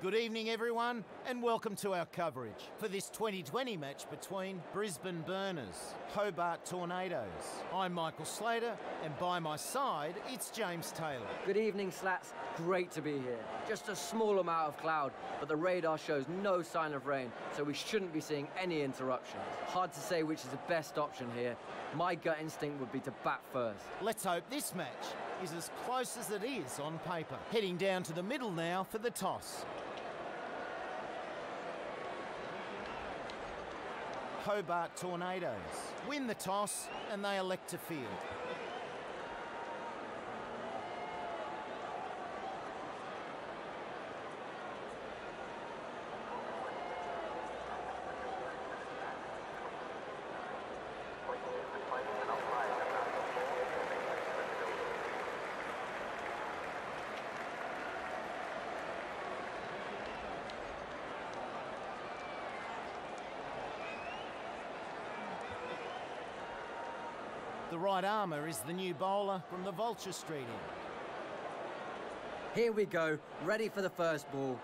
Good evening, everyone, and welcome to our coverage for this 2020 match between Brisbane Burners, Hobart Tornadoes. I'm Michael Slater, and by my side, it's James Taylor. Good evening, Slats. Great to be here. Just a small amount of cloud, but the radar shows no sign of rain, so we shouldn't be seeing any interruptions. Hard to say which is the best option here. My gut instinct would be to bat first. Let's hope this match is as close as it is on paper. Heading down to the middle now for the toss. Hobart Tornadoes win the toss and they elect to field. Armour is the new bowler from the Vulture Street. Here we go, ready for the first ball.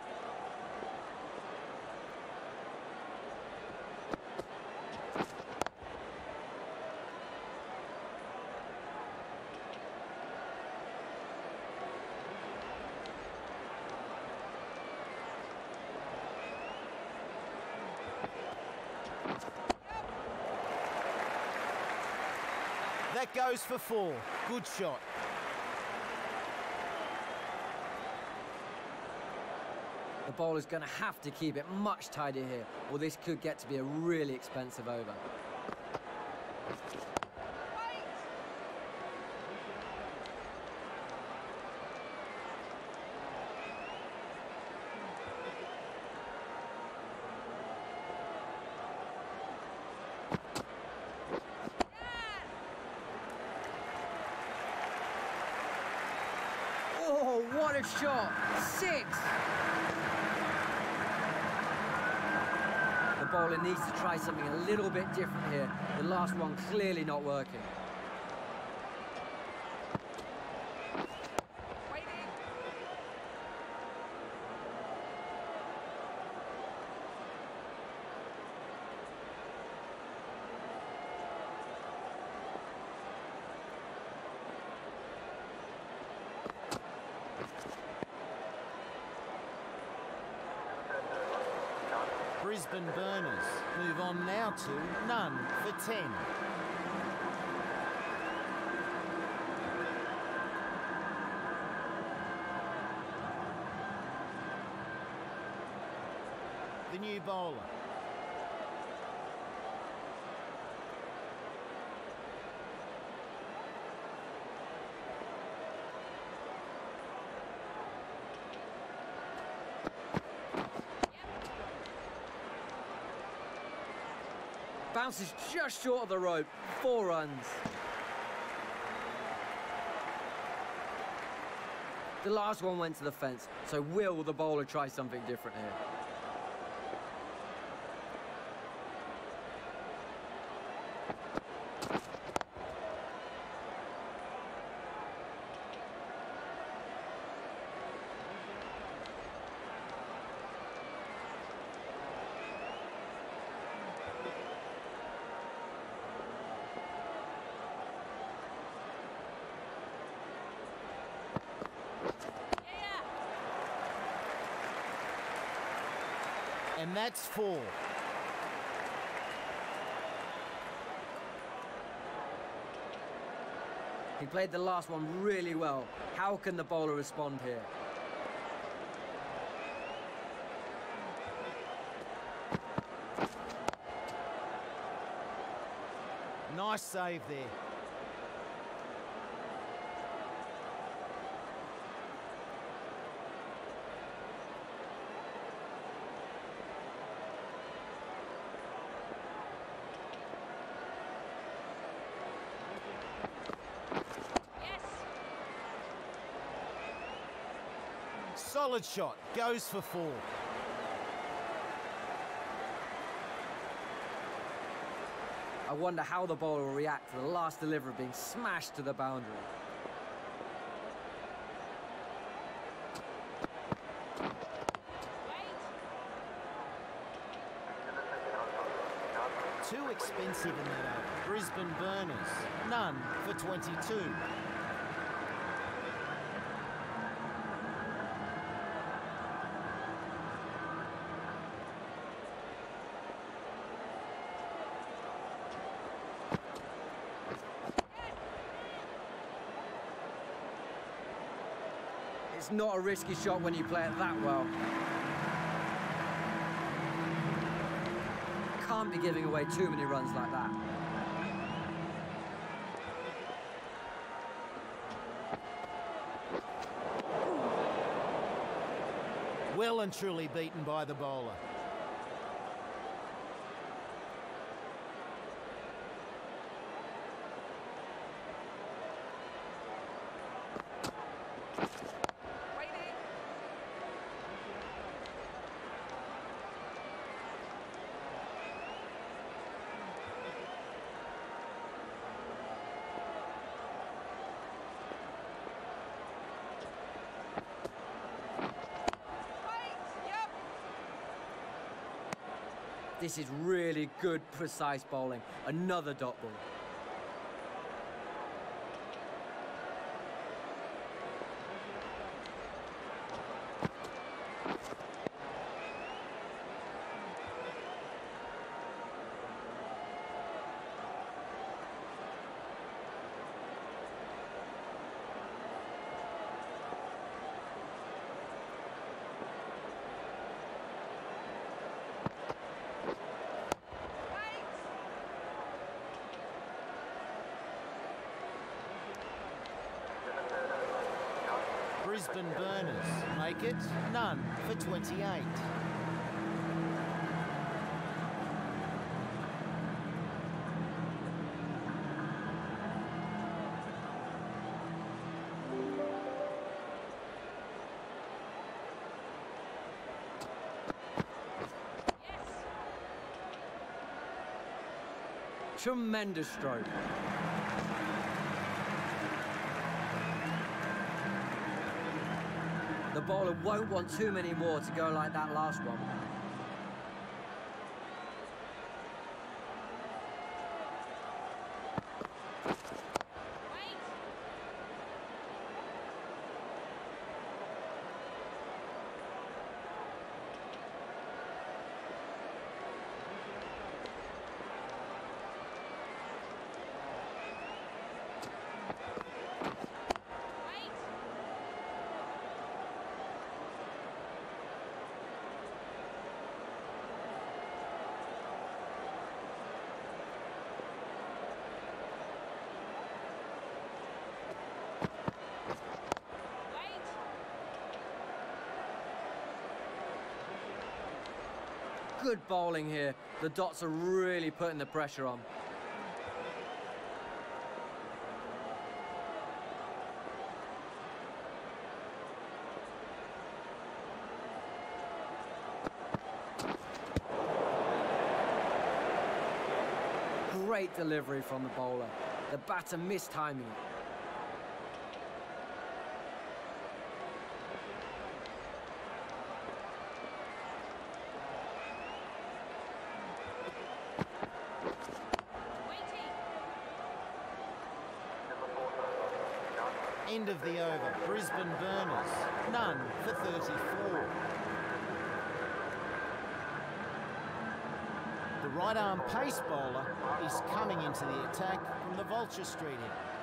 Goes for four. Good shot. The bowler's going to have to keep it much tighter here, or this could get to be a really expensive over. Oh, what a shot! Six! The bowler needs to try something a little bit different here. The last one clearly not working. Brisbane Burners move on now to none for 10. The new bowler. Bounces just short of the rope. Four runs. The last one went to the fence, so will the bowler try something different here? And that's four. He played the last one really well. How can the bowler respond here? Nice save there. Solid shot, goes for four. I wonder how the bowler will react to the last delivery being smashed to the boundary. Too expensive in that over. Brisbane Burners, none for 22. It's not a risky shot when you play it that well. Can't be giving away too many runs like that. Well and truly beaten by the bowler. This is really good, precise bowling. Another dot ball. Brisbane Burners make it none for 28. Tremendous stroke. Bowler won't want too many more to go like that last one. Good bowling here. The dots are really putting the pressure on. Great delivery from the bowler. The batter missed timing it. End of the none for 34. The right arm pace bowler is coming into the attack from the Vulture Street end.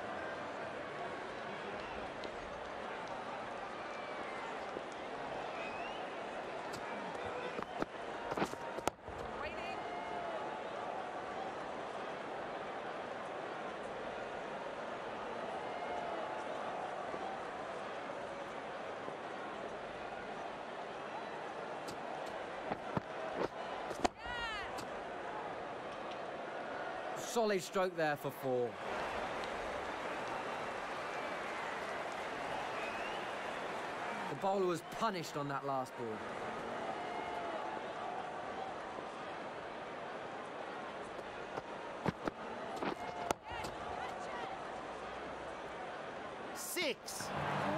Solid stroke there for four. The bowler was punished on that last ball. Six.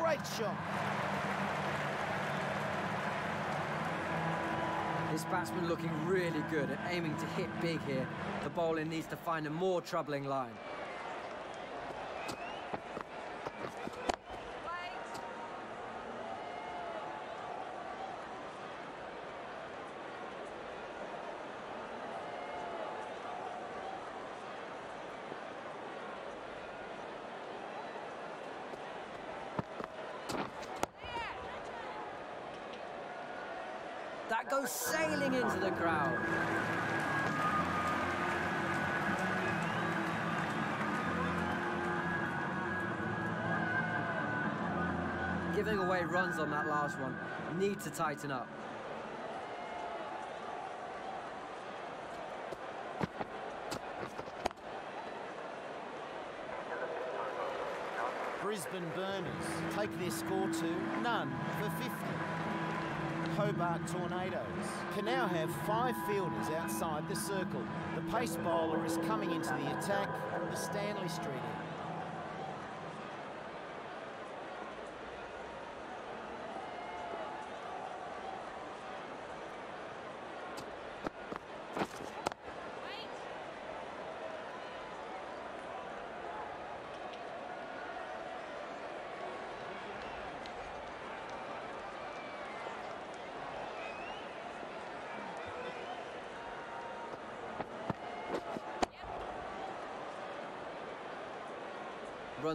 Great shot. This batsman looking really good at aiming to hit big here. The bowler needs to find a more troubling line. Runs on that last one. Need to tighten up. Brisbane Burners take their score to none for 50. Hobart Tornadoes can now have five fielders outside the circle. The pace bowler is coming into the attack from the Stanley Street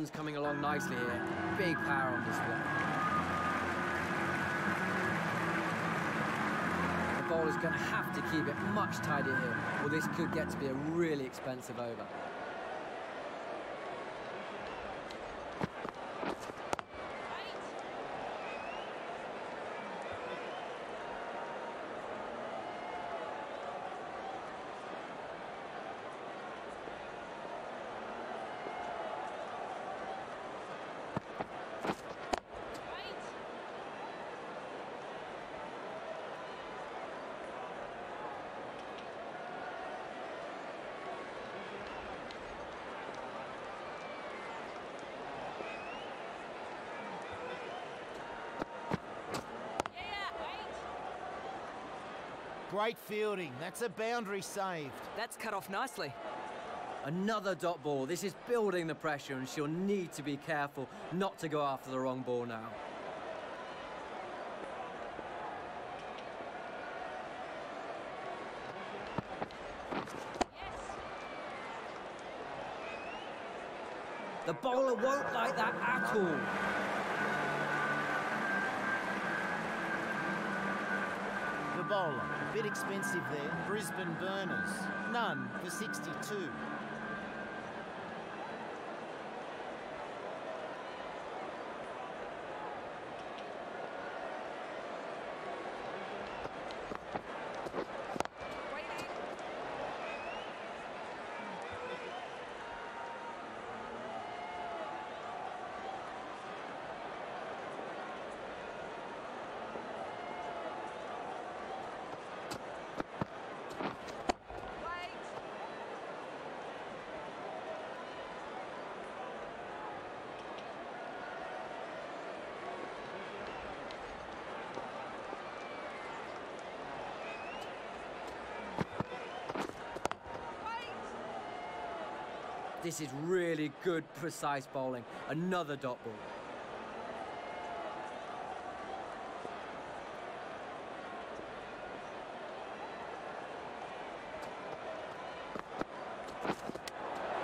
coming along nicely here. Big power on display. The bowler's going to have to keep it much tighter here, or this could get to be a really expensive over. Great fielding. That's a boundary saved. That's cut off nicely. Another dot ball. This is building the pressure, and she'll need to be careful not to go after the wrong ball now. The bowler won't like that at all. Bowler, a bit expensive there. Brisbane Burners, none for 62. This is really good, precise bowling. Another dot ball.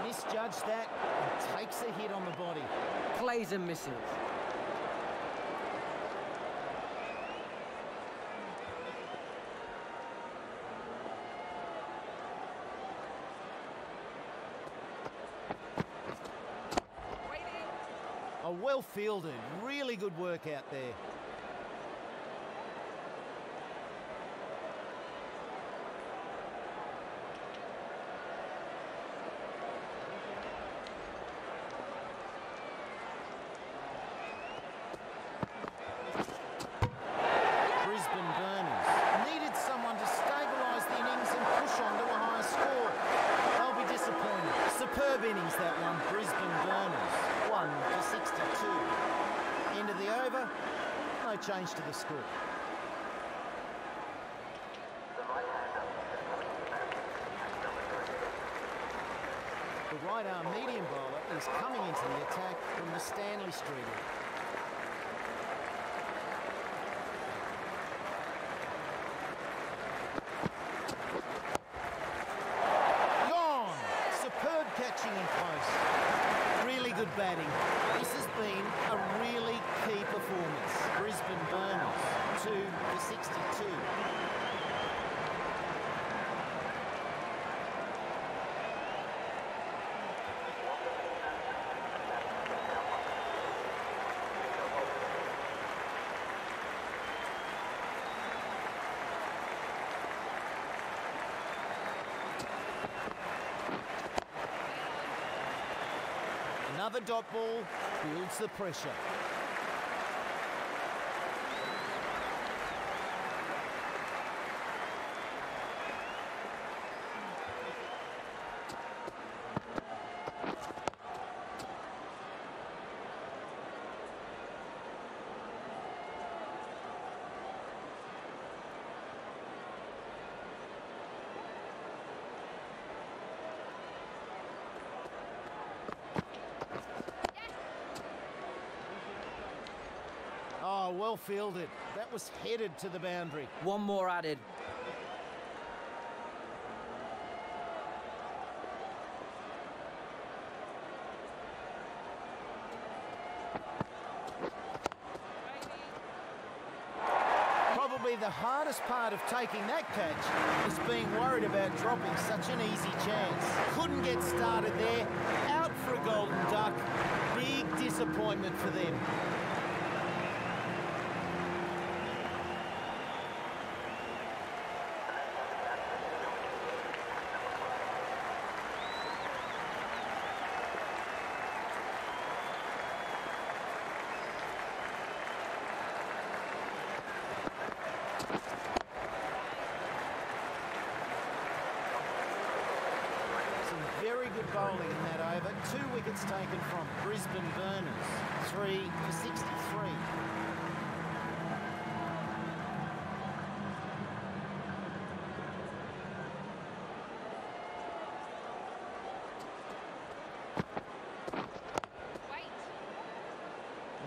Misjudged that and takes a hit on the body. Plays and misses. A well fielded, really good work out there. score. The right arm medium bowler is coming into the attack from the Stanley Street. Gone! Superb catching in close. Really good batting. Been a really key performance. Brisbane Burners, 2 for 62. Another dot ball builds the pressure. Oh, well fielded. That was headed to the boundary. One more added. Probably the hardest part of taking that catch is being worried about dropping such an easy chance. Couldn't get started there. Out for a golden duck. Big disappointment for them. Some very good bowling in that over. Two wickets taken from Brisbane Burners. Three for 63.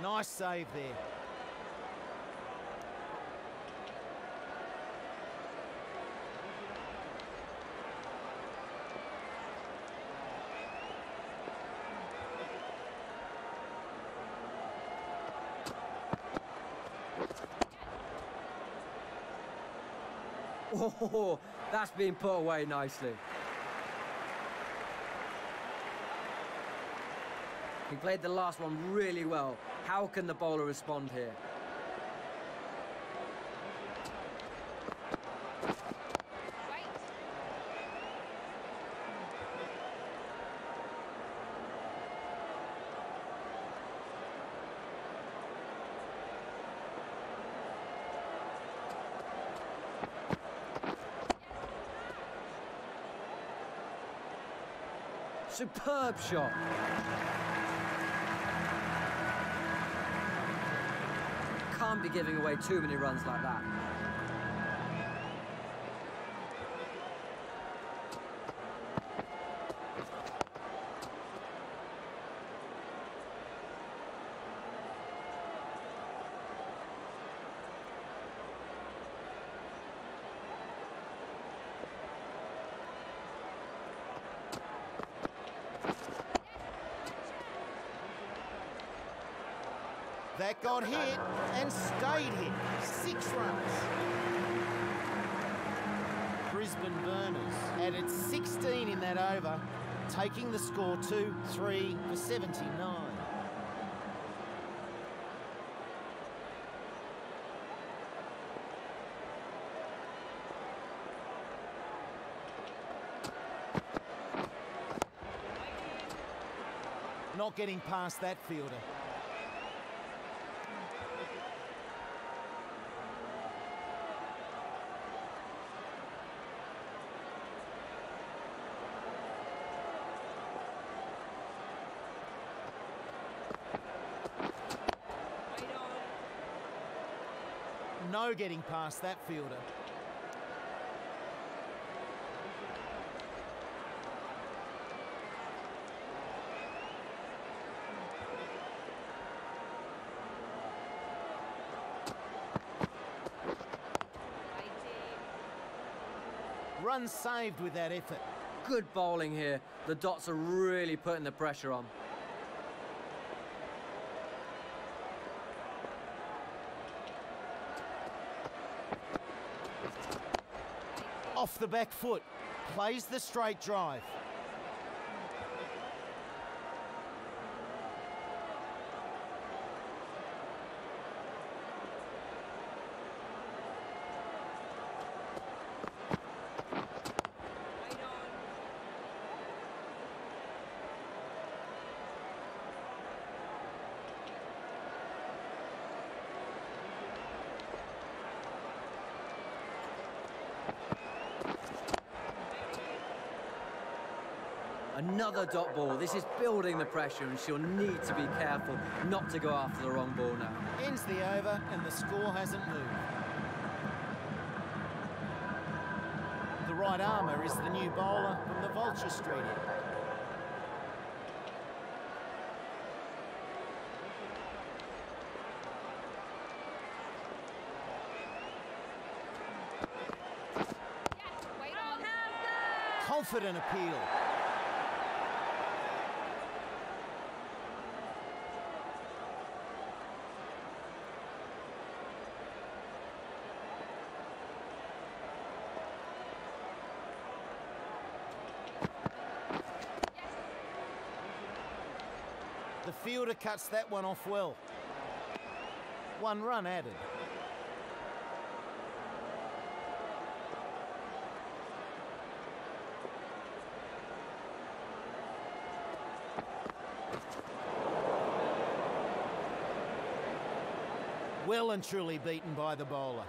Nice save there. Oh, that's been put away nicely. He played the last one really well. How can the bowler respond here? Superb shot. Can't be giving away too many runs like that. Got hit and stayed hit. Six runs. Brisbane Burners added 16 in that over, taking the score to 3 for 79. Not getting past that fielder. getting past that fielder. Run saved with that effort. Good bowling here. The dots are really putting the pressure on. The back foot. Plays the straight drive. Another dot ball. This is building the pressure and she'll need to be careful not to go after the wrong ball now. Ends the over and the score hasn't moved. The right armour is the new bowler from the Vulture Street. Confident appeal. Fielder cuts that one off well. One run added. Well and truly beaten by the bowler.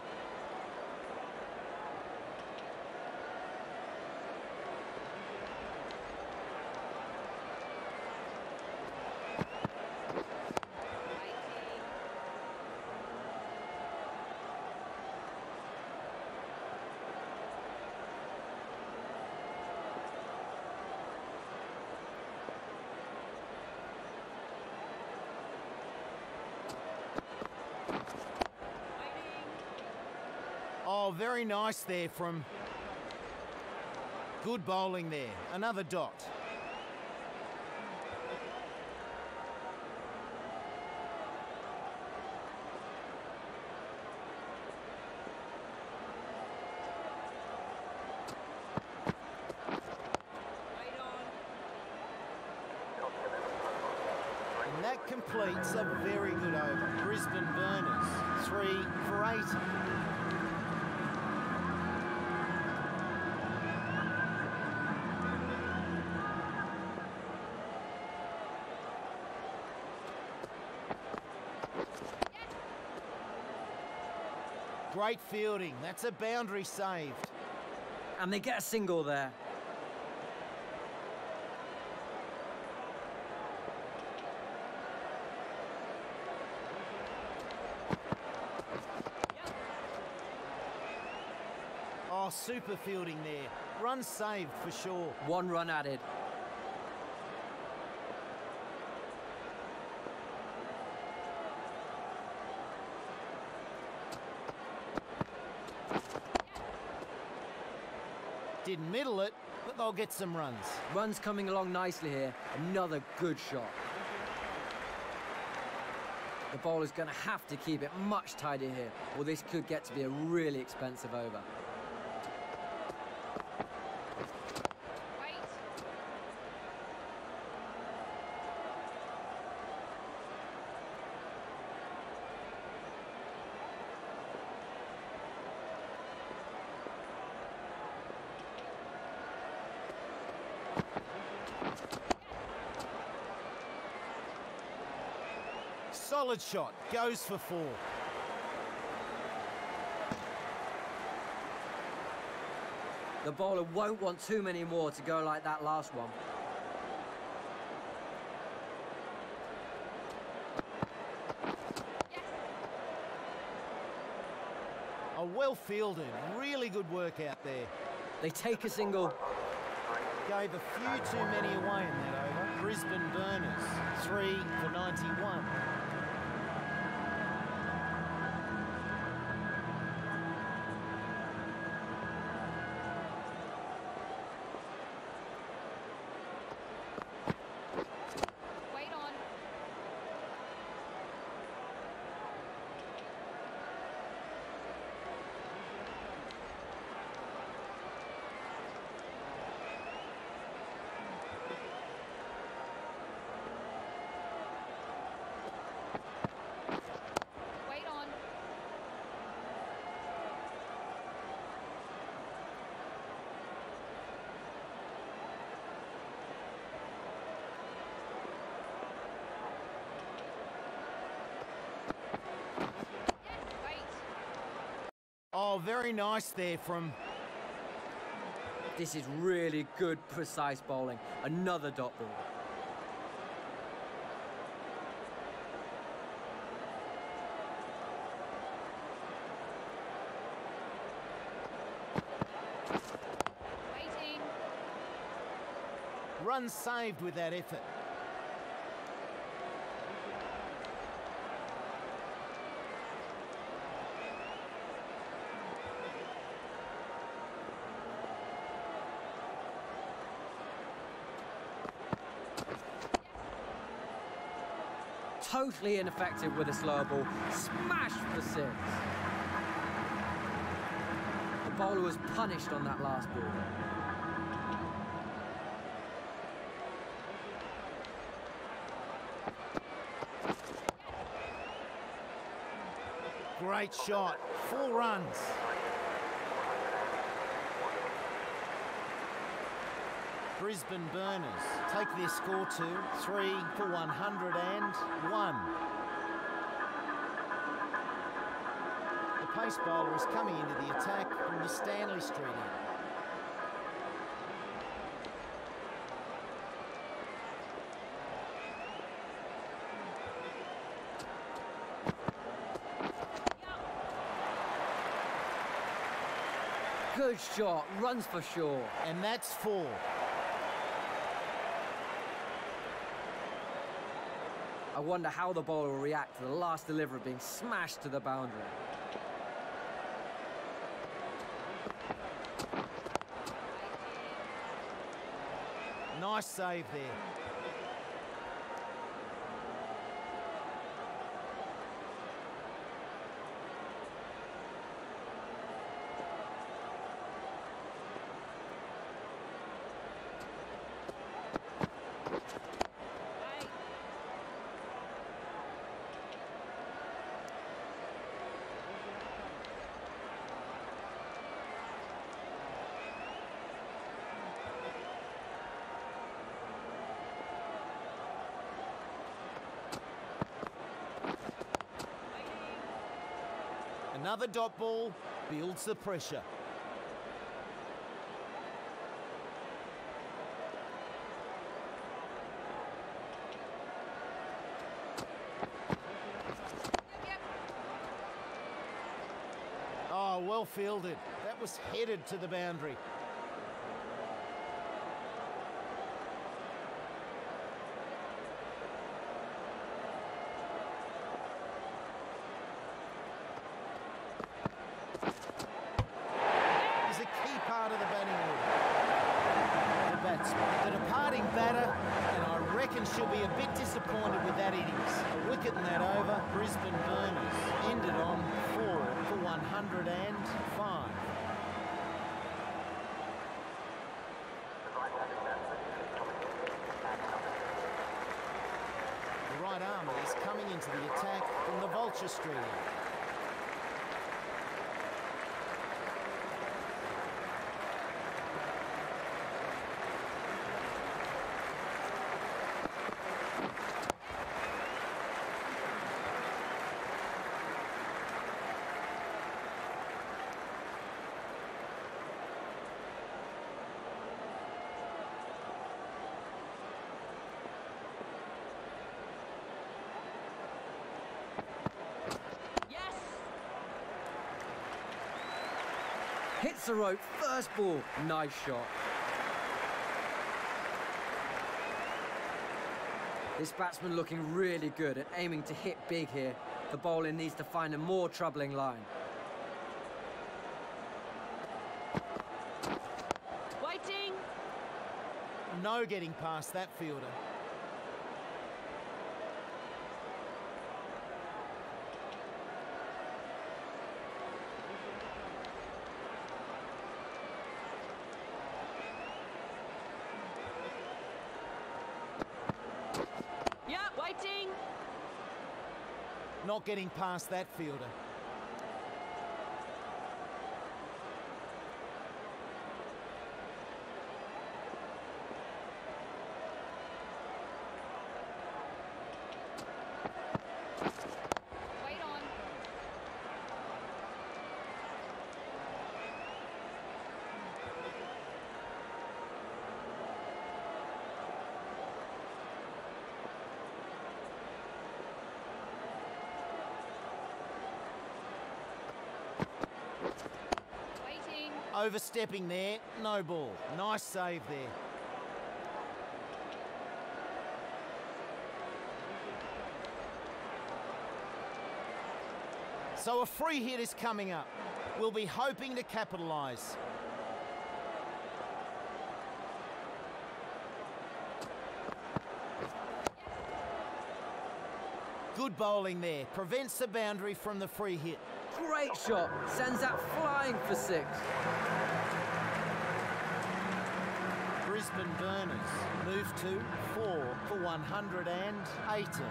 Oh, very nice there from... Good bowling there. Another dot. Great fielding. That's a boundary saved. And they get a single there. Oh, super fielding there. Run saved for sure. One run added. Middle it, but they'll get some runs. Runs coming along nicely here. Another good shot. The bowler's going to have to keep it much tighter here, or this could get to be a really expensive over. Solid shot. Goes for four. The bowler won't want too many more to go like that last one. A well fielded, really good work out there. They take a single. Gave a few too many away in that over. Brisbane Burners, three for 91. Oh, very nice there from This is really good, precise bowling. Another dot ball. Waiting. run saved with that effort. Totally ineffective with a slower ball. Smashed for six. The bowler was punished on that last ball. Great shot. Four runs. Brisbane Burners take their score to three for 101. The pace bowler is coming into the attack from the Stanley Street end. Good shot, runs for sure. And that's four. I wonder how the bowler will react to the last delivery being smashed to the boundary. Nice save there. Another dot ball builds the pressure. Oh, well fielded. That was headed to the boundary. Is a key part of the batting order. The batsman, the departing batter, and I reckon she'll be a bit disappointed with that innings. A wicket in that over, Brisbane Burners ended on four for 105. The right arm is coming into the attack from Hits the rope, first ball, nice shot. This batsman looking really good and aiming to hit big here. The bowler needs to find a more troubling line. Waiting. No getting past that fielder. Yep. Waiting. Not getting past that fielder. Wait on. Overstepping there, no ball. Nice save there. So a free hit is coming up. We'll be hoping to capitalise. Good bowling there. Prevents the boundary from the free hit. Great shot. Sends that flying for six. Brisbane Burners move to four for 118.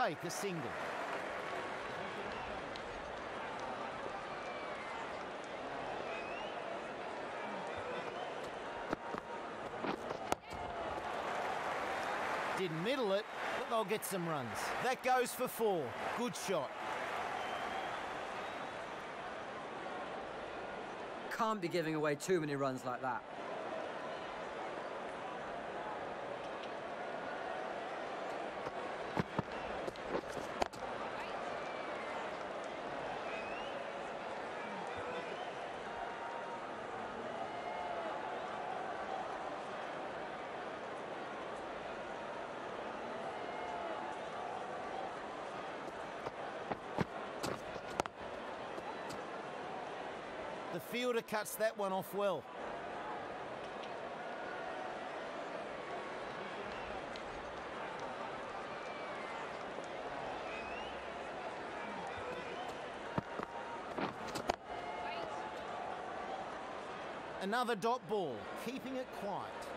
Take a single. Didn't middle it, but they'll get some runs. That goes for four. Good shot. Can't be giving away too many runs like that. The fielder cuts that one off well. Another dot ball, keeping it quiet.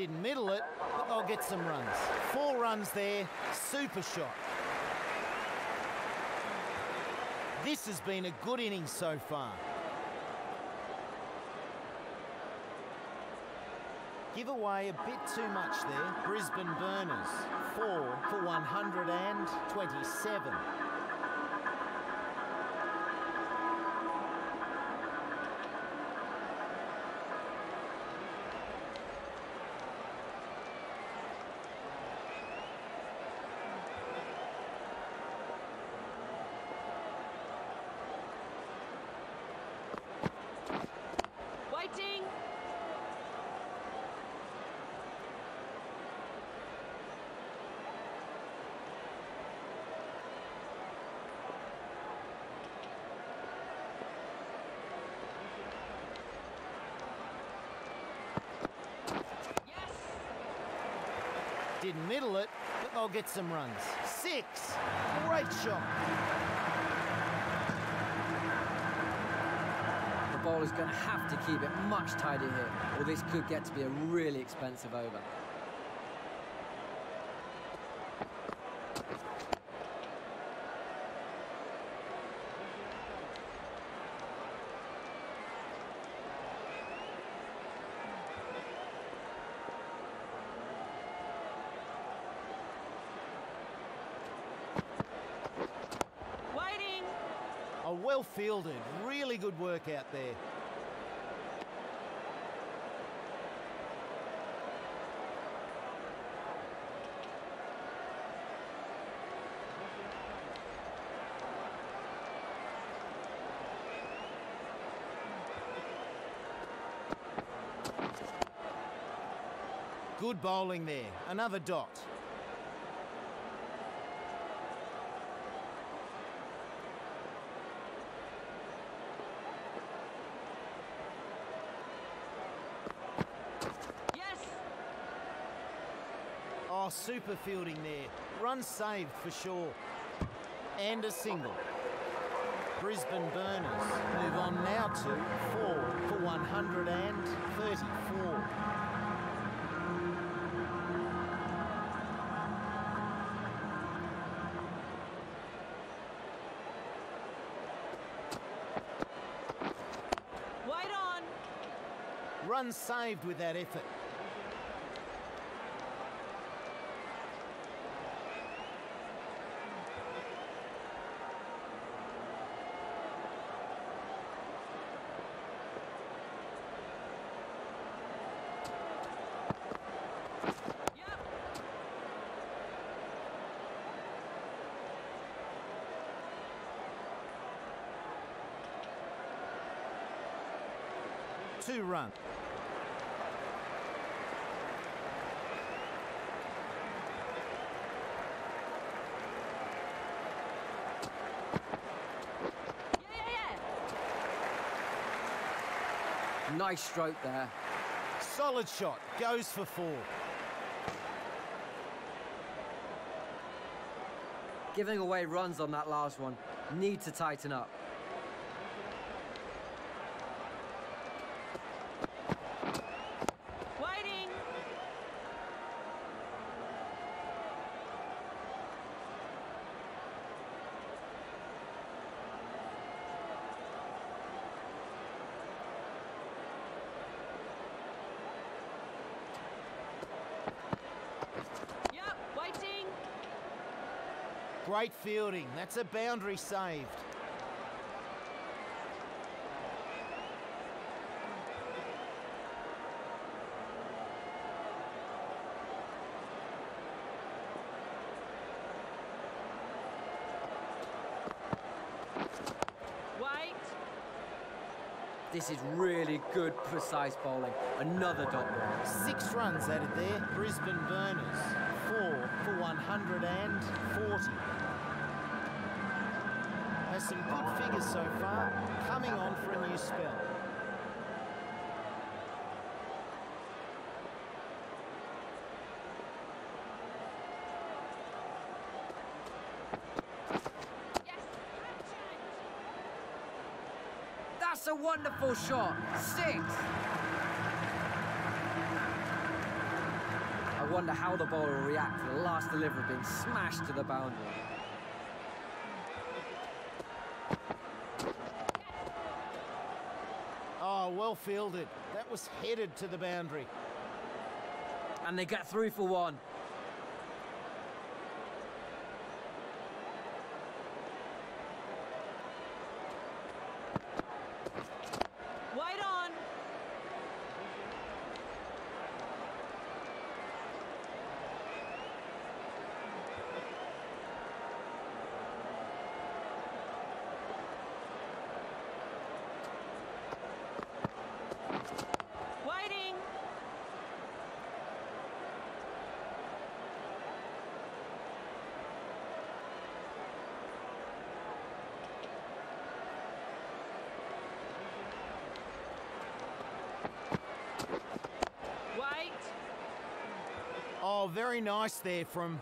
Didn't middle it, but they'll get some runs. Four runs there, super shot. This has been a good innings so far. Give away a bit too much there. Brisbane Burners, four for 127. Waiting. Yes. Didn't middle it, but they'll get some runs. Six. Great shot. The bowler's going to have to keep it much tighter here, or this could get to be a really expensive over. Waiting. A well fielded, really good work out there. Good bowling there. Another dot. super fielding there. Run saved for sure. And a single. Brisbane Burners move on now to 4 for 134. Run saved with that effort. Two run. Nice stroke there. Solid shot. Goes for four. Giving away runs on that last one. Need to tighten up. Waiting. Yep, waiting. Great fielding. That's a boundary saved. Wait. This is really good, precise bowling. Another dot ball. Six runs added there. Brisbane Burners. Four for 140. Has some good figures so far. Coming on for a new spell. That's a wonderful shot. Six. Wonder how the bowler will react to the last delivery being smashed to the boundary. Oh, well fielded. That was headed to the boundary. And they get through for one. Wait on. Waiting. Wait. Oh, very nice there from.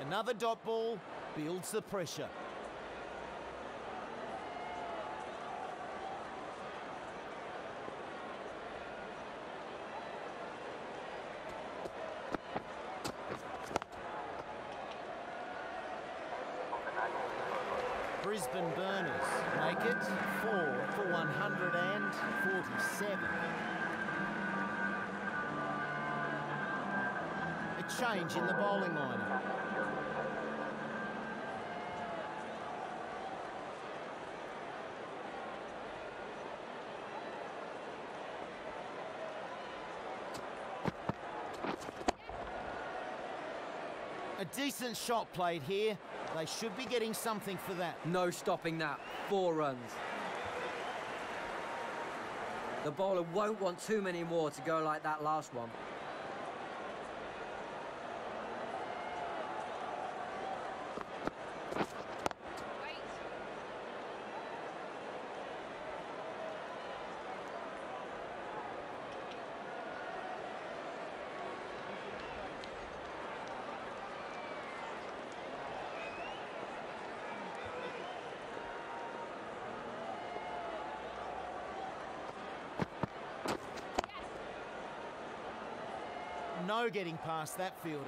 Another dot ball builds the pressure. Brisbane Burners make it four for 147. Change in the bowling lineup. A decent shot played here. They should be getting something for that. No stopping that. Four runs. The bowler won't want too many more to go like that last one. no getting past that fielder.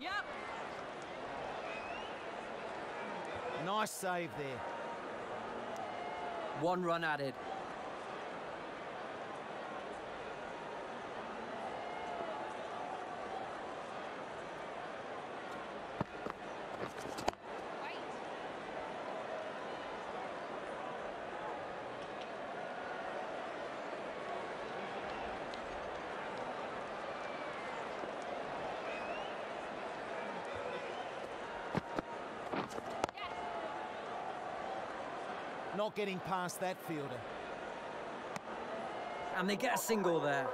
Yep. Nice save there. One run added. Not getting past that fielder. And they get a single there.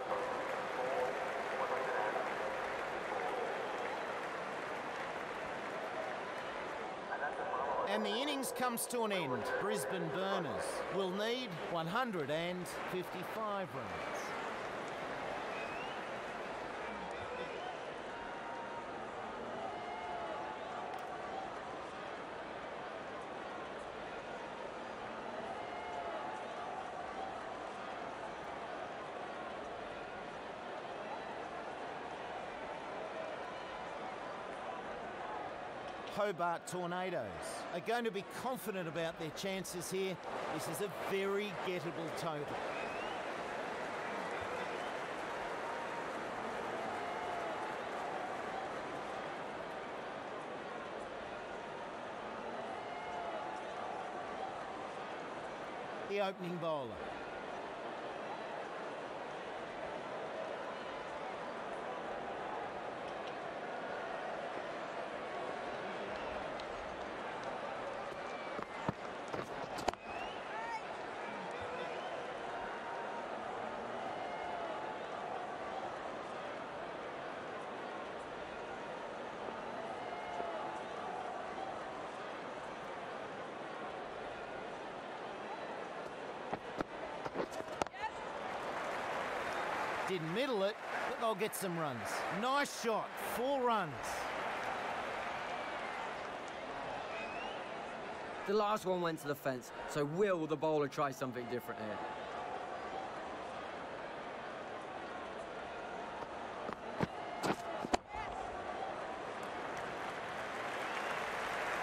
And the innings comes to an end. Brisbane Burners will need 155 runs. Hobart Tornadoes are going to be confident about their chances here. This is a very gettable total. The opening bowler. Didn't middle it, but they'll get some runs. Nice shot, four runs. The last one went to the fence, so will the bowler try something different here?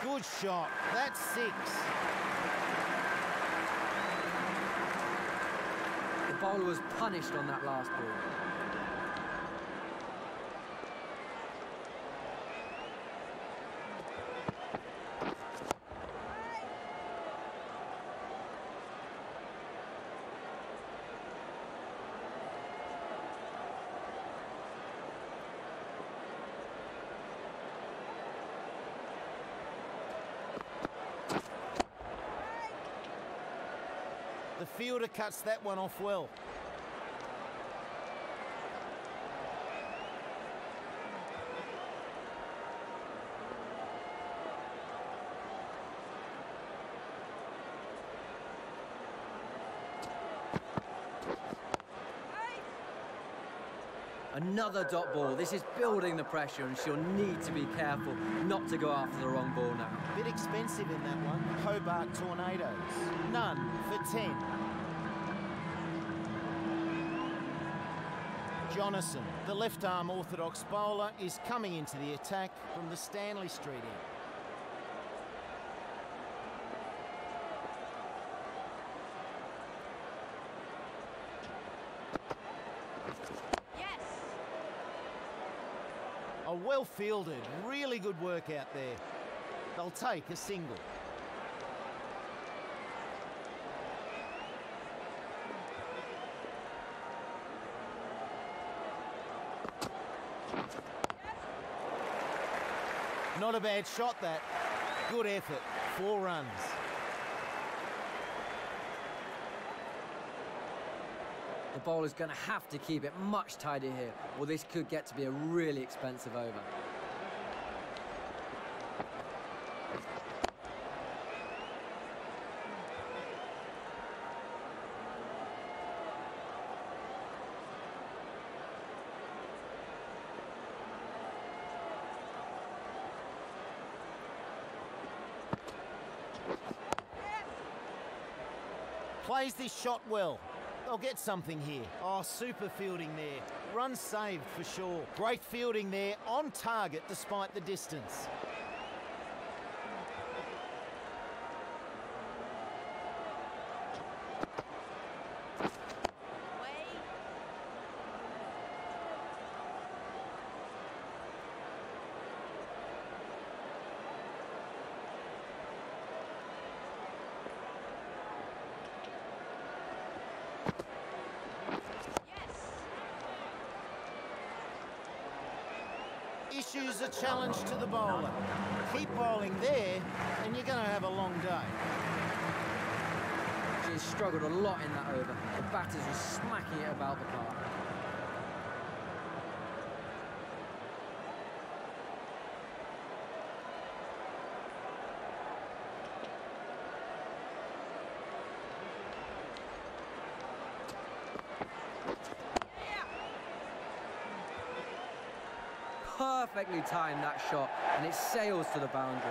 Good shot. That's six. Bowler was punished on that last ball. Fielder cuts that one off well. Another dot ball. This is building the pressure, and she'll need to be careful not to go after the wrong ball now. Bit expensive in that one. Hobart Tornadoes. None for 10. Jonathan, the left arm orthodox bowler, is coming into the attack from the Stanley Street end. Yes. A well fielded, really good work out there. They'll take a single. Not a bad shot, that. Good effort. Four runs. The bowler's going to have to keep it much tighter here, or this could get to be a really expensive over. Plays this shot well. They'll get something here. Oh, super fielding there. Run saved for sure. Great fielding there, on target despite the distance. choose a challenge to the bowler. Keep bowling there, and you're going to have a long day. She's struggled a lot in that over. The batters were smacking it about the park. Perfectly timed that shot, and it sails to the boundary.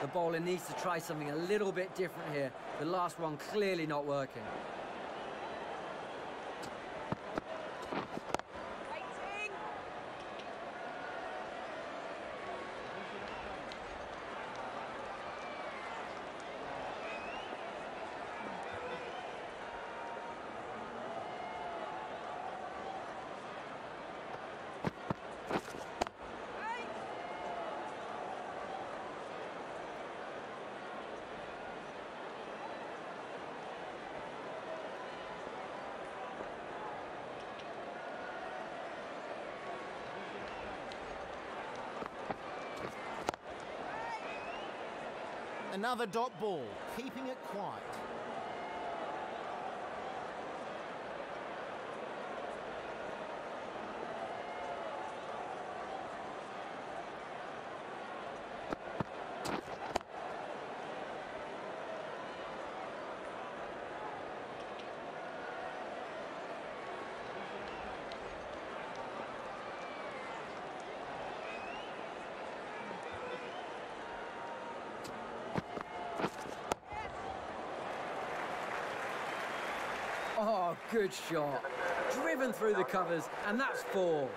The bowler needs to try something a little bit different here. The last one clearly not working. Another dot ball, keeping it quiet. Oh, good shot. Driven through the covers, and that's four.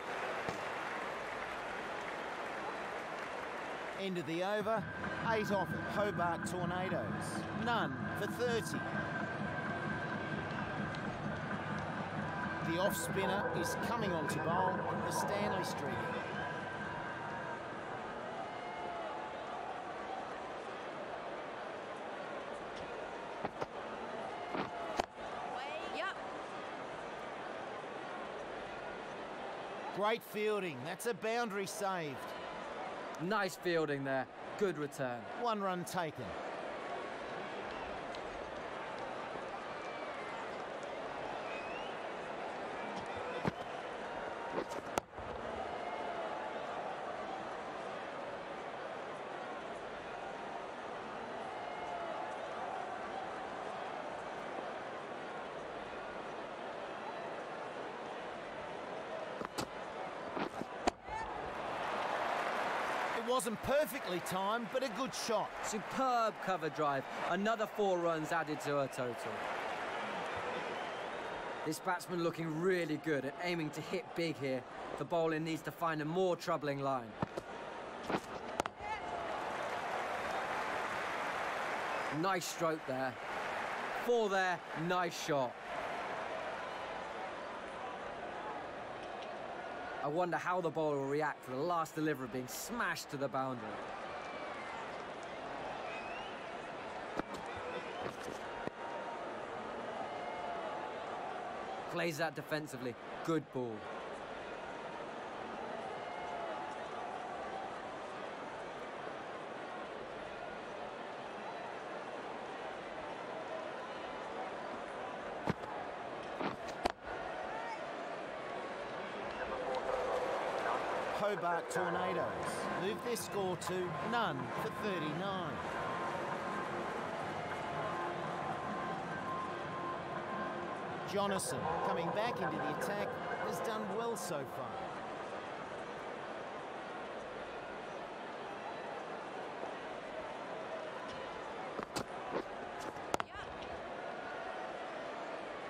End of the over, eight off Hobart Tornadoes. None for 30. The off spinner is coming on to bowl the Stanley Street. Great fielding, that's a boundary saved. Nice fielding there. Good return. One run taken. Wasn't perfectly timed, but a good shot. Superb cover drive. Another four runs added to her total. This batsman looking really good at aiming to hit big here. The bowler needs to find a more troubling line. Nice stroke there. Four there, nice shot. Wonder how the bowler will react to the last delivery being smashed to the boundary. Plays that defensively. Good ball. Hobart Tornadoes move their score to none for 39. Jonathan, coming back into the attack, has done well so far.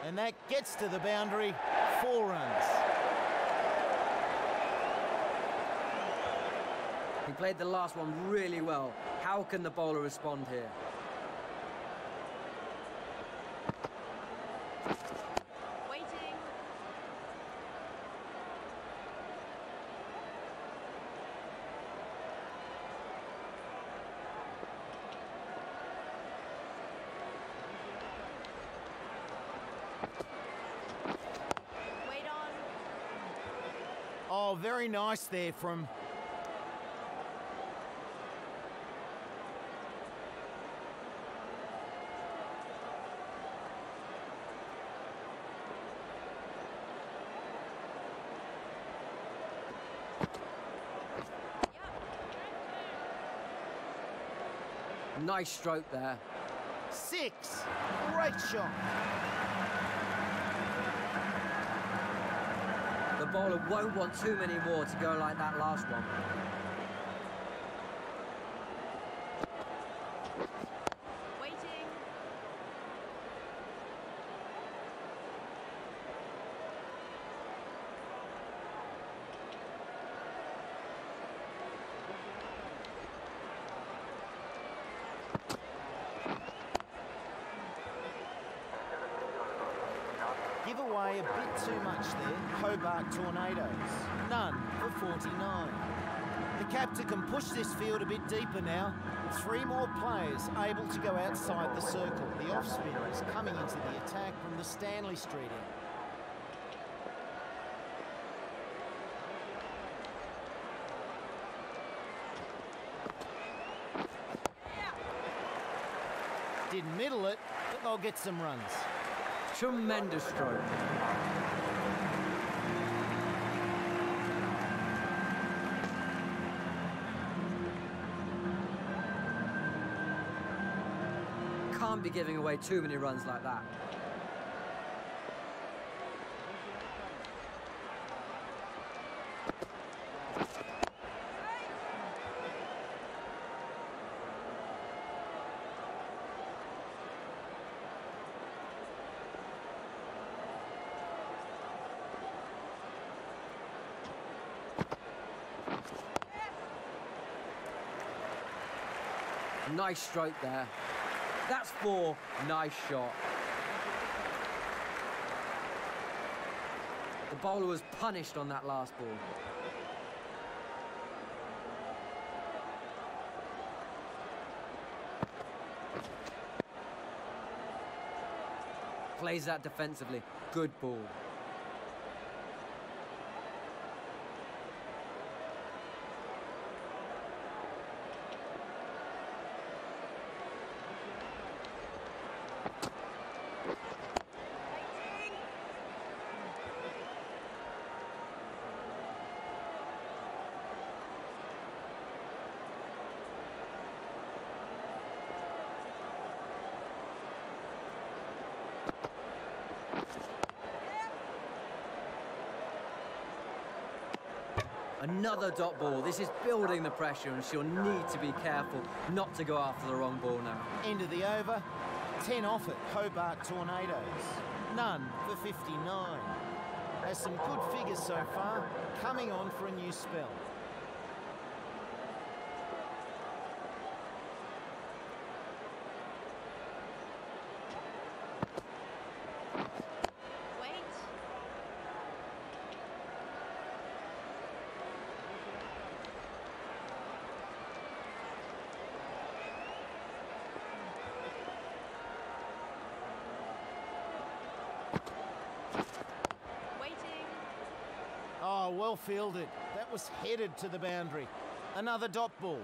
And that gets to the boundary, four runs. Played the last one really well. How can the bowler respond here? Waiting. Wait on. Oh, very nice there from Nice stroke there. six. Great shot. The bowler won't want too many more to go like that last one. The captain can push this field a bit deeper now. Three more players able to go outside the circle. The off spinner is coming into the attack from the Stanley Street end. did middle it, but they'll get some runs. Tremendous stroke. Be giving away too many runs like that. Nice stroke there. That's four. Nice shot. The bowler was punished on that last ball. Plays that defensively. Good ball. Waiting. Another dot ball. This is building the pressure and she'll need to be careful not to go after the wrong ball now. End of the over. 10 off at Hobart Tornadoes. None for 59. Has some good figures so far. Coming on for a new spell. Wait. Waiting. Oh, well fielded. That was headed to the boundary. Another dot ball.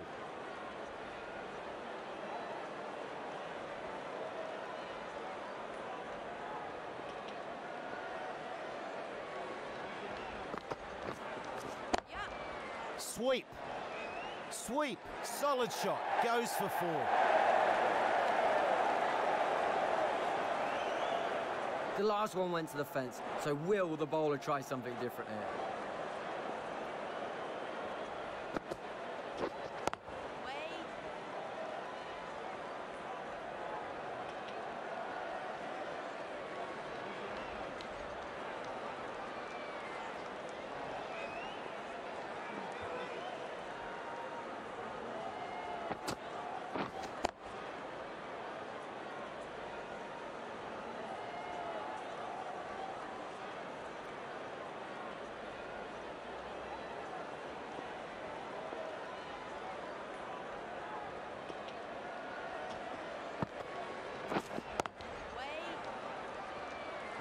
Yeah. Sweep. Sweep. Solid shot. Goes for four. The last one went to the fence, so will the bowler try something different here?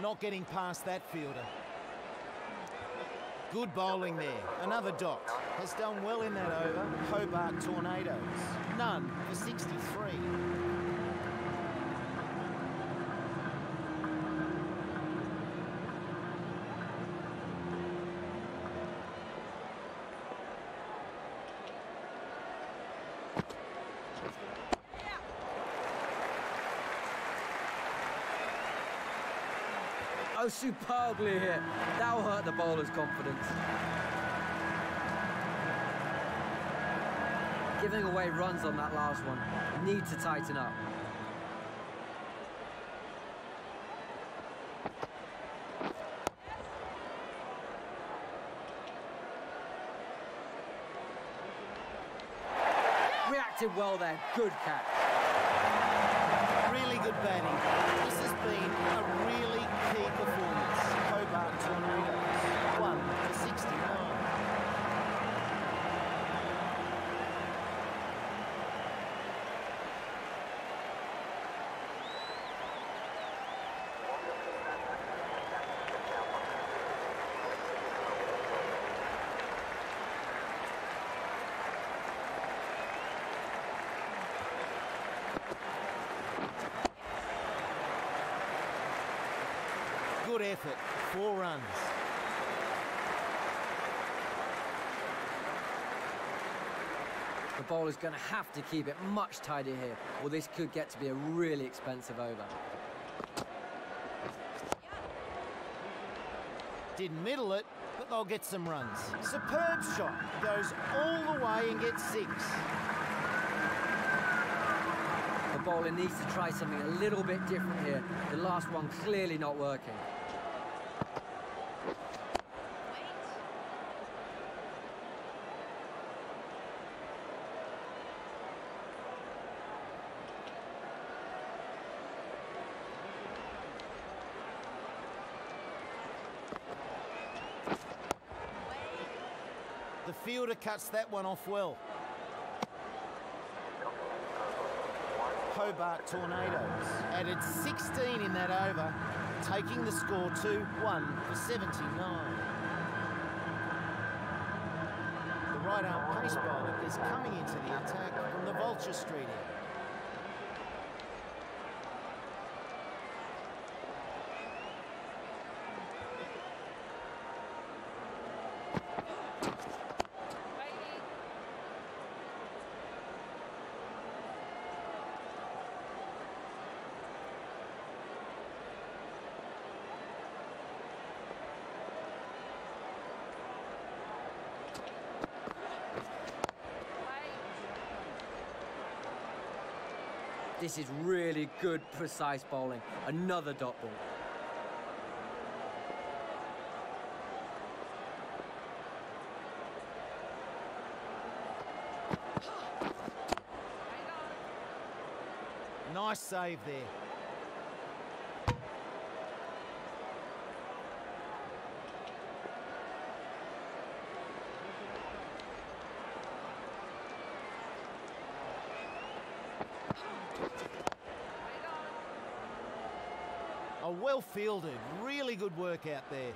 Not getting past that fielder. Good bowling there. Another dot. Has done well in that over. Hobart Tornadoes. None for 63. Oh, superbly here. That'll hurt the bowler's confidence. Giving away runs on that last one. Need to tighten up. Reacted well there. Good catch. Really good batting. This has been a really key performance. Hobart Tornadoes. One for 69. Good effort. Four runs. The bowler's going to have to keep it much tighter here, or this could get to be a really expensive over. Didn't middle it, but they'll get some runs. Superb shot. Goes all the way and gets six. The bowler needs to try something a little bit different here. The last one clearly not working. Cuts that one off well. Hobart Tornadoes added 16 in that over, taking the score to 1 for 79. The right arm pace bowler is coming into the attack from the Vulture Street end. This is really good, precise bowling. Another dot ball. Nice save there. Well fielded, really good work out there.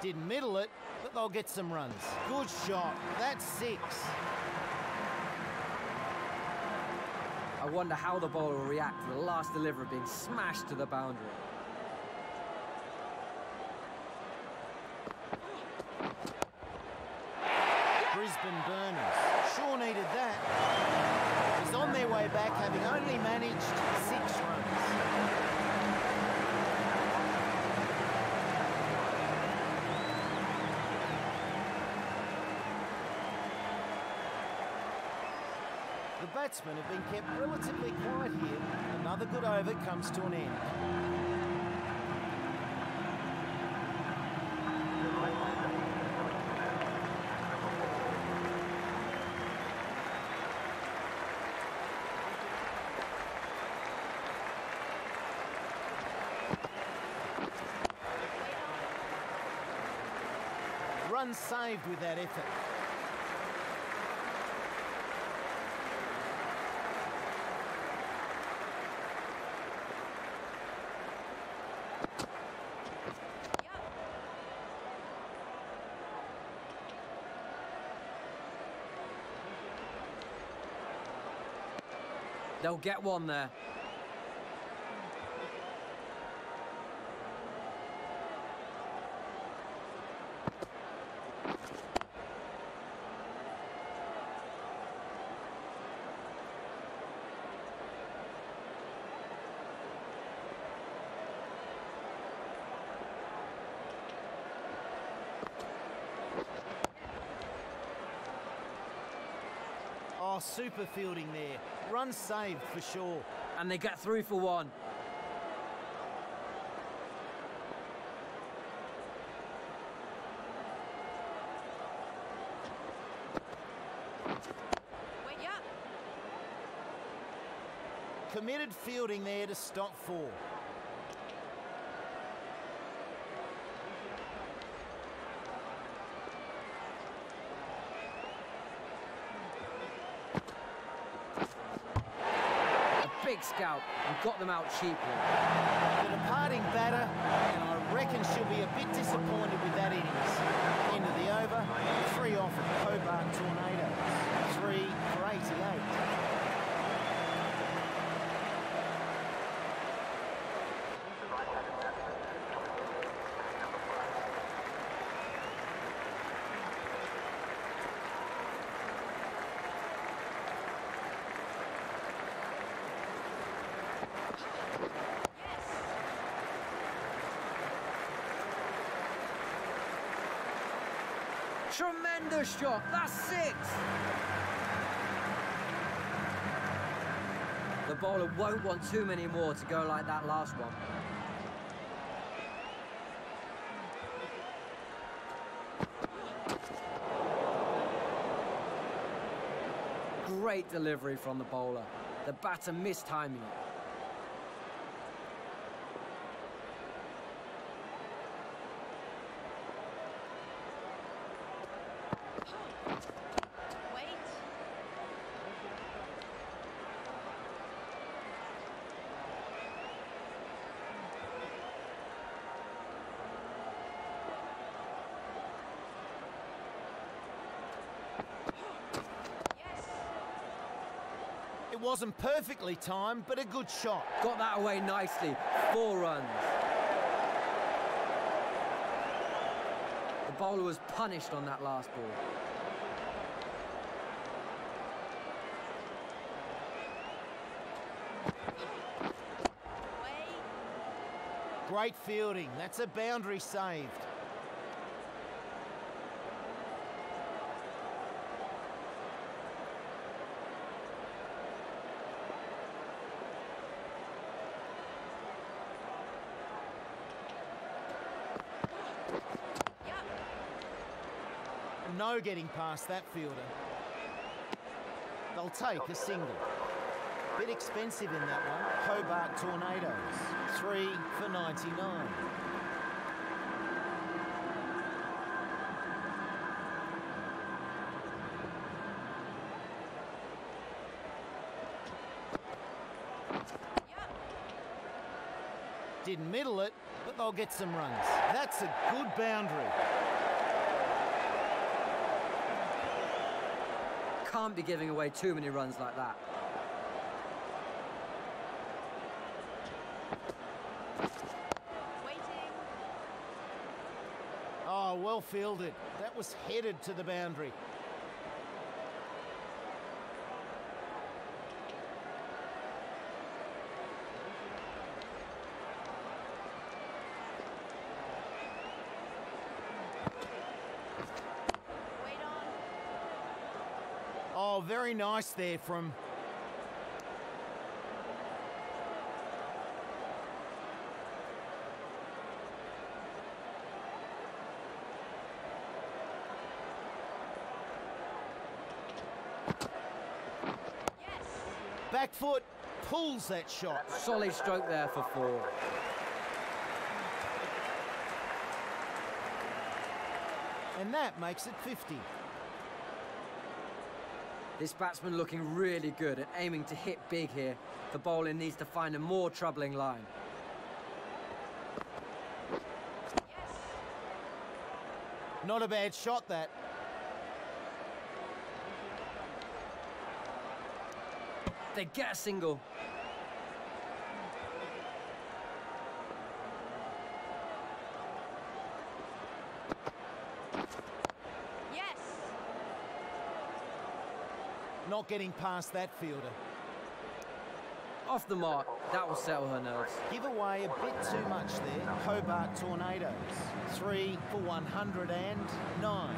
Didn't middle it, but they'll get some runs. Good shot. That's six. I wonder how the bowler will react to the last delivery being smashed to the boundary. Brisbane Burners. Sure needed that. Is on their way back, having only managed six runs. The batsmen have been kept relatively quiet here. Another good over comes to an end. Run saved with that effort. They'll get one there. Oh, super fielding there. Run saved for sure. And they get through for one. Wait, yep. Committed fielding there to stop four. A big and got them out cheaply. The departing batter, and I reckon she'll be a bit disappointed with that innings. End of the over, three off of Hobart Tornadoes. Three for 88. Tremendous shot. That's six. The bowler won't want too many more to go like that last one. Great delivery from the bowler. The batter mistiming it. Wait. Yes. It wasn't perfectly timed, but a good shot. Got that away nicely. Four runs. The bowler was punished on that last ball. Great fielding. That's a boundary saved. Yep. No getting past that fielder. They'll take a single. Bit expensive in that one. Hobart Tornadoes. Three for 99. Didn't middle it, but they'll get some runs. That's a good boundary. Can't be giving away too many runs like that. Waiting. Oh, well fielded. That was headed to the boundary. Wait on. Oh, very nice there from back foot. Pulls that shot. Solid stroke there for four. And that makes it 50. This batsman looking really good and aiming to hit big here. The bowler needs to find a more troubling line. Yes. Not a bad shot, that. They get a single. Yes. Not getting past that fielder. Off the mark. That will settle her nerves. Give away a bit too much there. Hobart Tornadoes. Three for 109.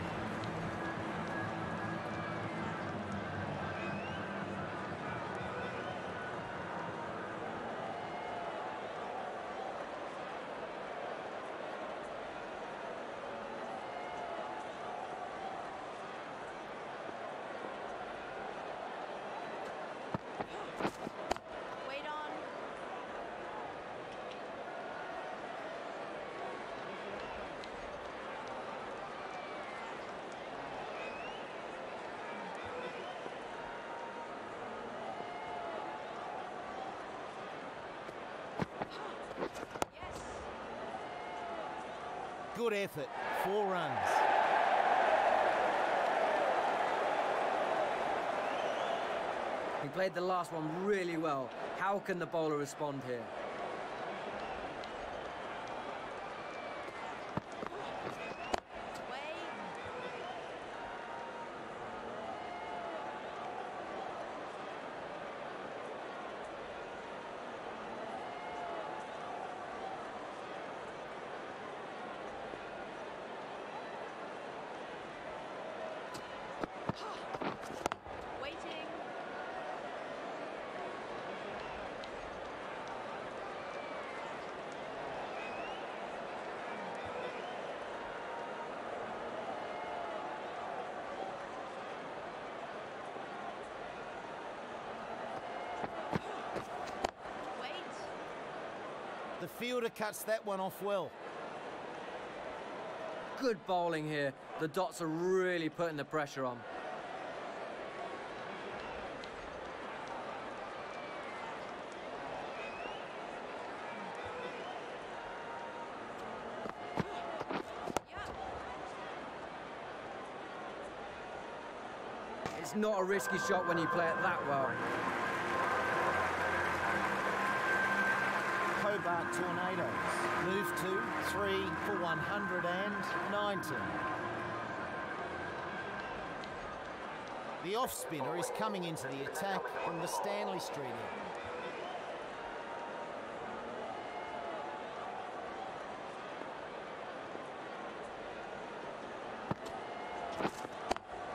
Wait on. Yes. Good effort. Four runs. He played the last one really well. How can the bowler respond here? Way. Waiting. Wait. Fielder cuts that one off well. Good bowling here. The dots are really putting the pressure on. It's not a risky shot when you play it that well. Hobart Tornadoes. Move to three for 190. The off spinner is coming into the attack from the Stanley Street end.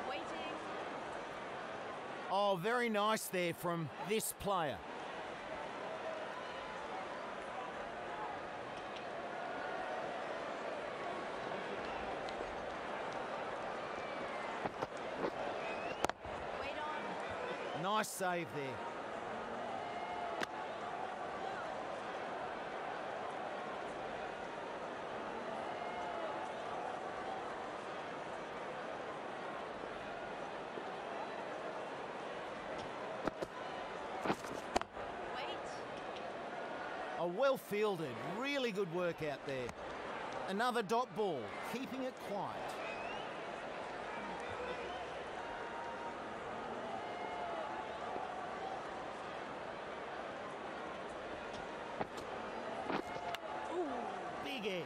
Waiting. Oh, very nice there from this player. Wait on. Nice save there. A well fielded, really good work out there. Another dot ball, keeping it quiet. Ooh, big edge.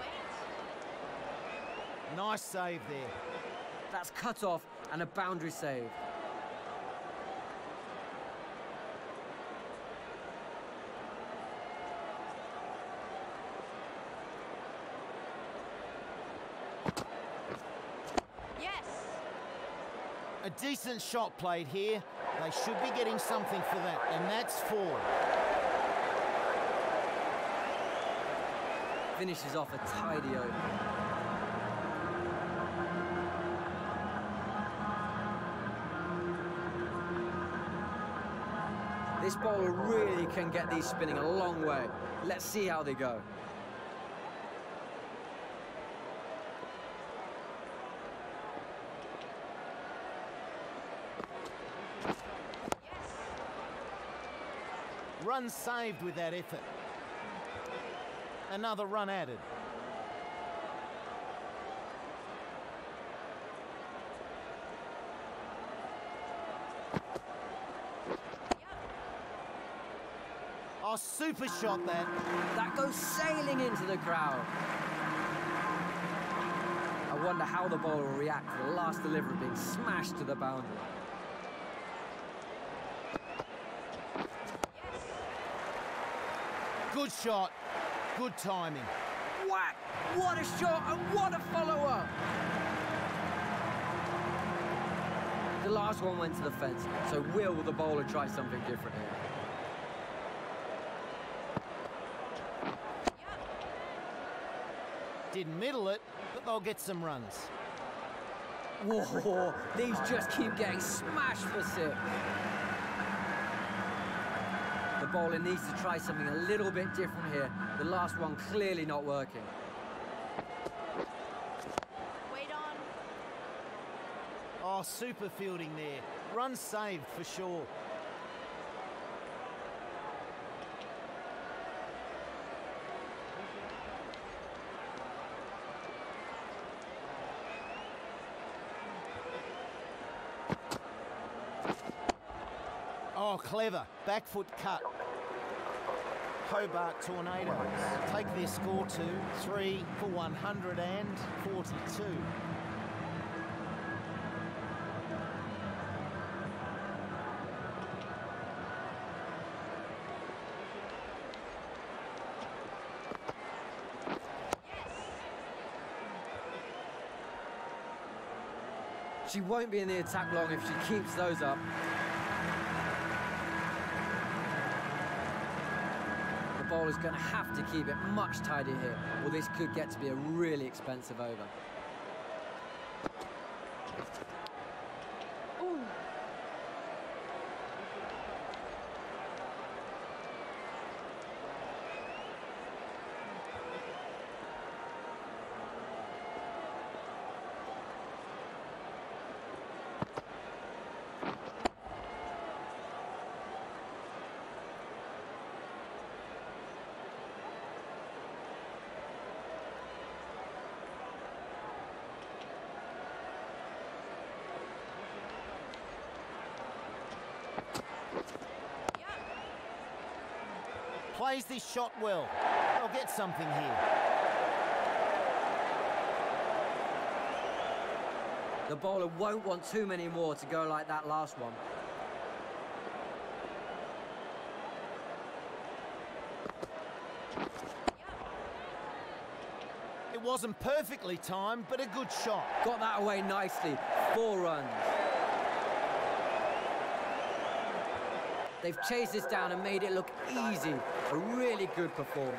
Wait. Nice save there. That's cut off and a boundary save. Yes. A decent shot played here. They should be getting something for that, and that's four. Finishes off a tidy over. This bowler really can get these spinning a long way. Let's see how they go. Run saved with that effort. Another run added. Oh, super shot that. That goes sailing into the crowd. I wonder how the bowler will react to the last delivery being smashed to the boundary. Good shot. Good timing. Whack! What a shot and what a follow-up! The last one went to the fence, so will the bowler try something different here? Didn't middle it, but they'll get some runs. Whoa, these just keep getting smashed for six. The bowler needs to try something a little bit different here. The last one clearly not working. Wait on. Oh, super fielding there. Run saved for sure. Oh, clever. Back foot cut. Hobart Tornadoes take their score to 3 for 142. She won't be in the attack long if she keeps those up. Bowler's going to have to keep it much tighter here, or this could get to be a really expensive over. Plays this shot well. They'll get something here. The bowler won't want too many more to go like that last one. It wasn't perfectly timed, but a good shot. Got that away nicely. Four runs. They've chased this down and made it look easy. A really good performance.